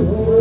Oh.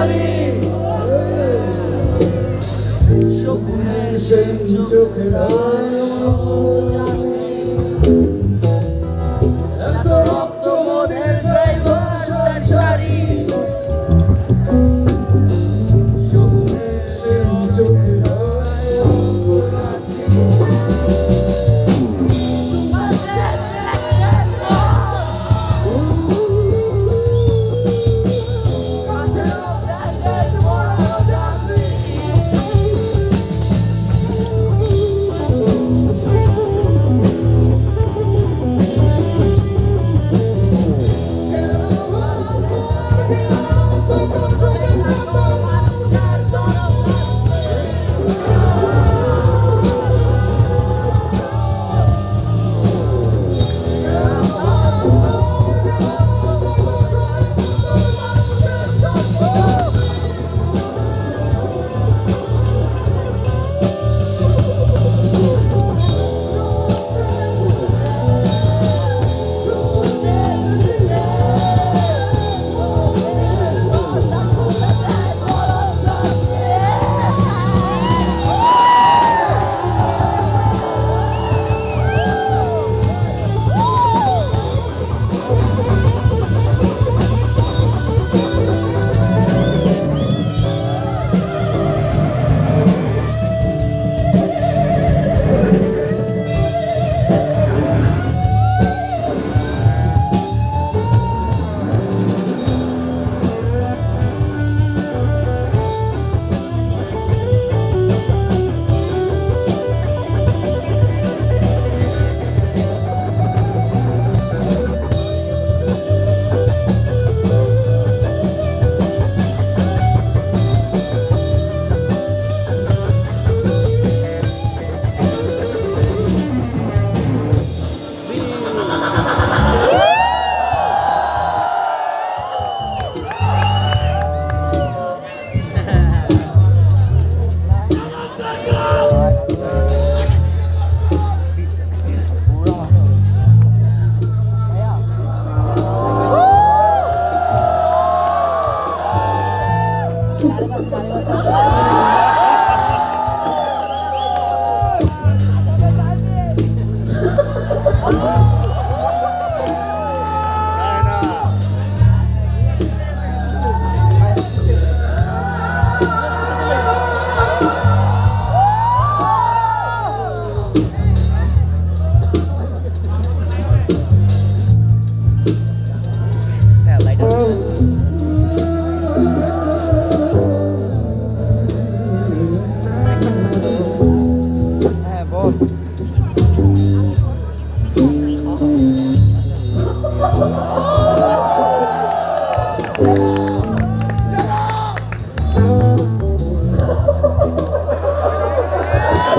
জানি স্বপ্নে সে চোখে এত রক্ত মনের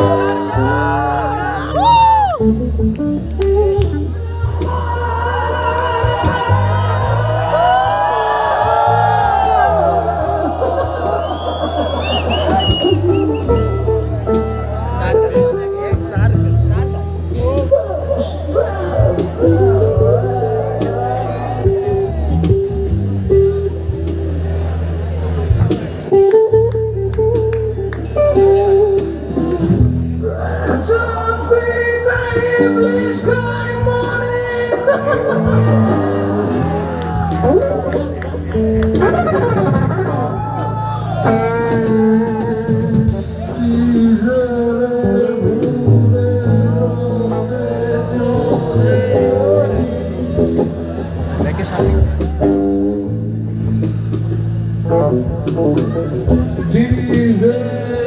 Oh. Dizem